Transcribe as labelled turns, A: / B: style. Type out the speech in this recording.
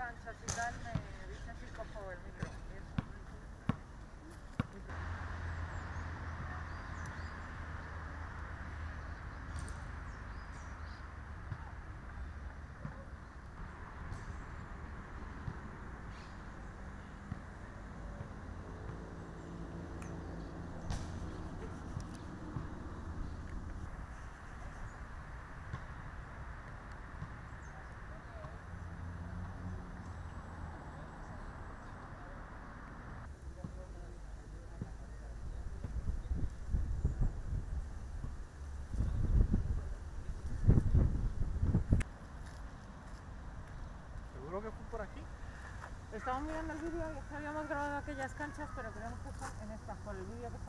A: y tal, me dicen si cojo el micro. y eso.
B: ¿Seguro que fue por aquí?
A: Estamos mirando el vídeo y habíamos grabado aquellas canchas, pero creemos que son en estas, por el vídeo que.